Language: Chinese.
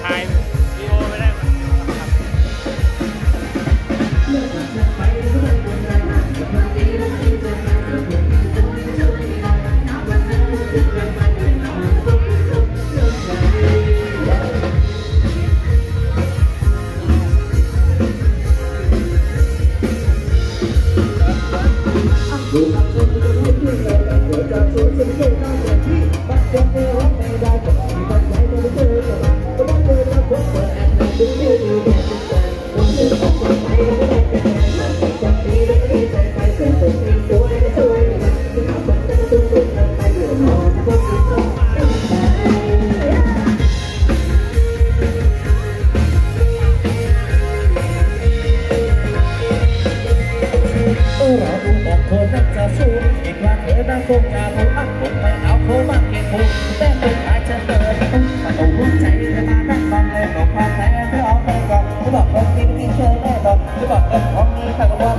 Time. 吧，好，我看个花。